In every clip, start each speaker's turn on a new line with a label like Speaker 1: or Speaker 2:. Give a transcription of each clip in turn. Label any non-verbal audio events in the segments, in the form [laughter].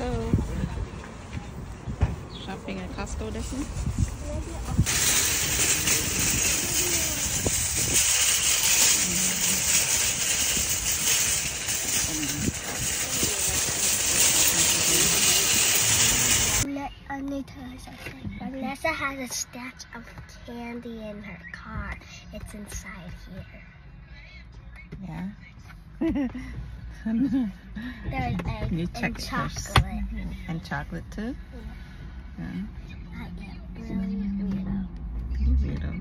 Speaker 1: Costco. Shopping at Costco, Destinee? Vanessa has a stash of candy in her car. It's inside here.
Speaker 2: Yeah. [laughs] [laughs]
Speaker 1: There's egg and chocolate.
Speaker 2: And chocolate too? Yeah.
Speaker 1: I am really.
Speaker 2: You weirdo.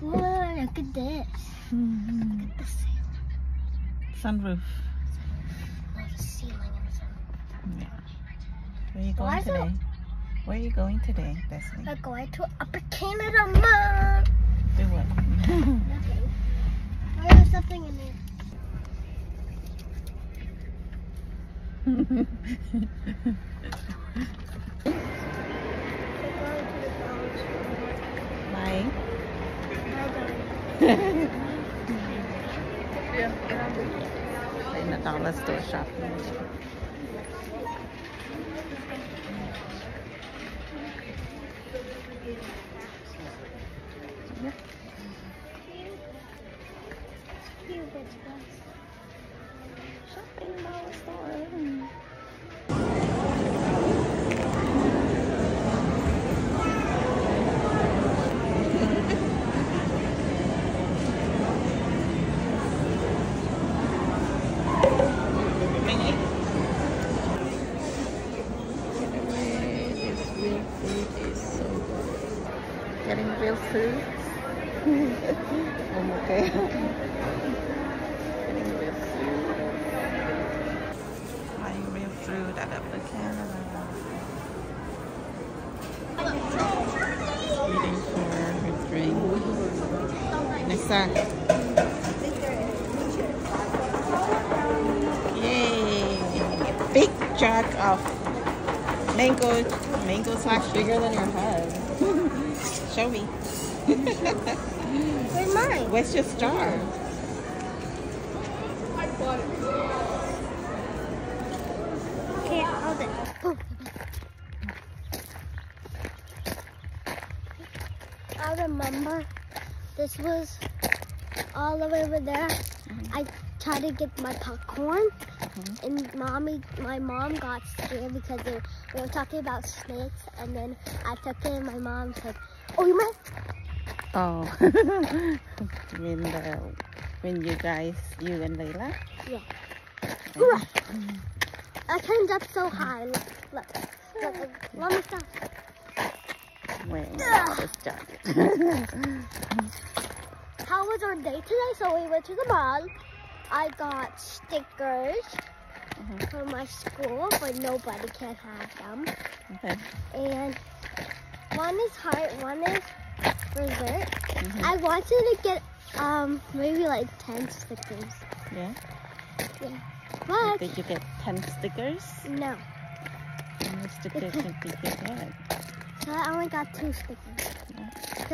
Speaker 1: Whoa, look at this.
Speaker 2: Mhm.
Speaker 1: Look at the ceiling.
Speaker 2: Sunroof.
Speaker 1: Oh, the ceiling and some.
Speaker 2: Yeah. Where are you going
Speaker 1: is it-
Speaker 2: today? Where are you going today, Destinee?
Speaker 1: We're going to Upper Canada, Mom.
Speaker 2: Do what? [laughs]
Speaker 1: Nothing. [laughs] There's something in there. We're going to the dollar store.
Speaker 2: Bye. In the dollar store shopping. Mall store. This real [laughs] food is so good. Getting real food. I'm okay. Getting real food. Buying real food at Upper Canada. Waiting for her drink. Nessa. Yay! Big jug of mango, mango slash bigger than your head. [laughs] Show me.
Speaker 1: Where's mine?
Speaker 2: Where's your star?
Speaker 1: Hold it. I remember this was all the way over there. Mm-hmm. I tried to get my popcorn, mm-hmm. and mommy, my mom got scared because they, we were talking about snakes, and then I took it, and my mom said, "Oh, you meant?"
Speaker 2: Oh, [laughs] when the when you guys, you and Layla.
Speaker 1: Yeah. Hurrah! I climbed up so high. Look, look, look. Let me stop.
Speaker 2: Wearing
Speaker 1: Ugh.
Speaker 2: this [laughs] jacket.
Speaker 1: How was our day today? So we went to the mall. I got stickers
Speaker 2: Mhm.
Speaker 1: for my school, but nobody can have them.
Speaker 2: okay.
Speaker 1: And one is heart, one is dessert.
Speaker 2: Mhm.
Speaker 1: I wanted to get um maybe like ten stickers,
Speaker 2: Yeah. You
Speaker 1: but
Speaker 2: think you get ten stickers?
Speaker 1: no.
Speaker 2: How many stickers did you get?
Speaker 1: So I only got two stickers.
Speaker 2: Yeah.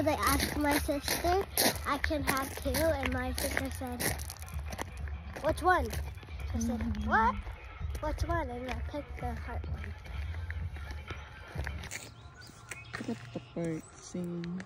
Speaker 1: I asked my sister, I can have two, and my sister said, which one? I said,
Speaker 2: Mhm.
Speaker 1: what? Which one? And I picked the heart one.
Speaker 2: Look at the bird singing.